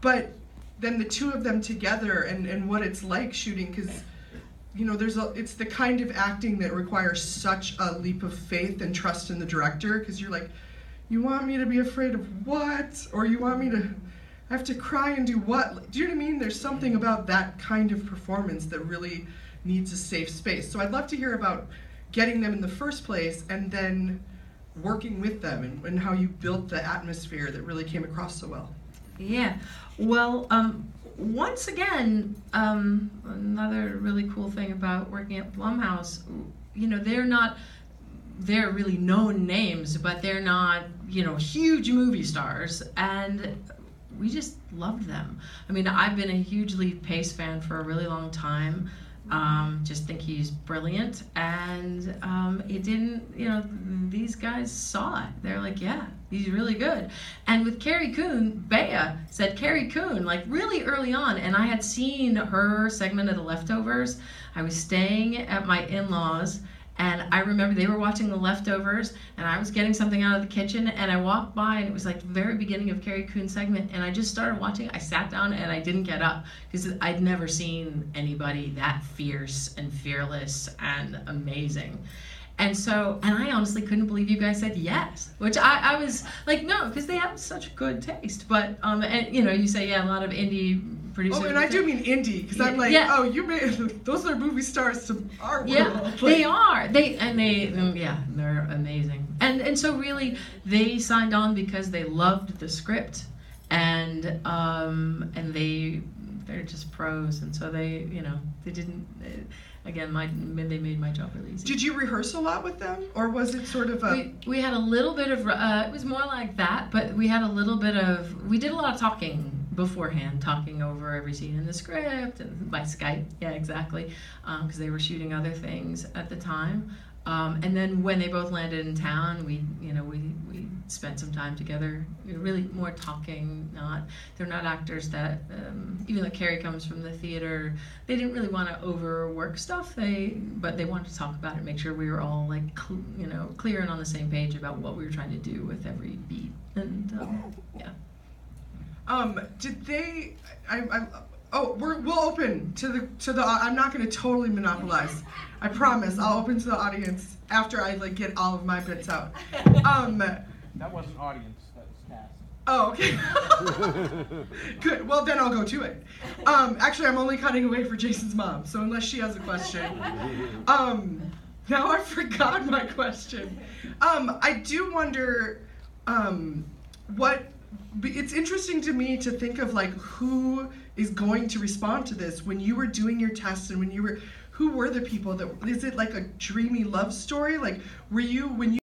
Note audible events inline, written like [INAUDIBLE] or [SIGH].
But then the two of them together and, and what it's like shooting, because you know, there's a, it's the kind of acting that requires such a leap of faith and trust in the director, because you're like, you want me to be afraid of what? Or you want me to, I have to cry and do what? Do you know what I mean? There's something about that kind of performance that really needs a safe space. So I'd love to hear about getting them in the first place and then working with them and, and how you built the atmosphere that really came across so well. Yeah. Well, um, once again, um, another really cool thing about working at Blumhouse, you know, they're not they're really known names, but they're not, you know, huge movie stars. And we just loved them. I mean, I've been a huge Lee Pace fan for a really long time. Um, just think he's brilliant, and um, it didn't. You know, these guys saw it. They're like, yeah, he's really good. And with Carrie Coon, Bea said Carrie Coon like really early on, and I had seen her segment of The Leftovers. I was staying at my in-laws and I remember they were watching The Leftovers, and I was getting something out of the kitchen, and I walked by, and it was like the very beginning of Carrie Coon's segment, and I just started watching. I sat down and I didn't get up because I'd never seen anybody that fierce and fearless and amazing. And so, and I honestly couldn't believe you guys said yes, which I, I was like, no, because they have such good taste. But, um, and you know, you say, yeah, a lot of indie Oh, and I do mean indie because I'm like, yeah. oh, you made [LAUGHS] those are movie stars to our world. Yeah, like, they are. They and they, um, yeah, they're amazing. And and so really, they signed on because they loved the script, and um, and they they're just pros, and so they, you know, they didn't. Uh, again, my they made my job really easy. Did you rehearse a lot with them, or was it sort of a? We, we had a little bit of. Uh, it was more like that, but we had a little bit of. We did a lot of talking beforehand, talking over every scene in the script and by Skype. Yeah, exactly, because um, they were shooting other things at the time. Um, and then when they both landed in town, we, you know, we, we spent some time together. Really more talking. Not they're not actors that, um, even though Carrie comes from the theater, they didn't really want to overwork stuff. They, but they wanted to talk about it, make sure we were all like, cl- you know, clear and on the same page about what we were trying to do with every beat. And um. Um, did they? I, I, oh, we're, we'll open to the to the. I'm not going to totally monopolize. I promise. I'll open to the audience after I like get all of my bits out. Um, that wasn't audience. That was cast. Oh, okay. [LAUGHS] Good. Well, then I'll go to it. Um, actually, I'm only cutting away for Jason's mom, so unless she has a question. Um, now I [LAUGHS] forgot my question. Um, I do wonder um, what. It's interesting to me to think of like who is going to respond to this when you were doing your tests and when you were who were the people that is it like a dreamy love story? Like were you when you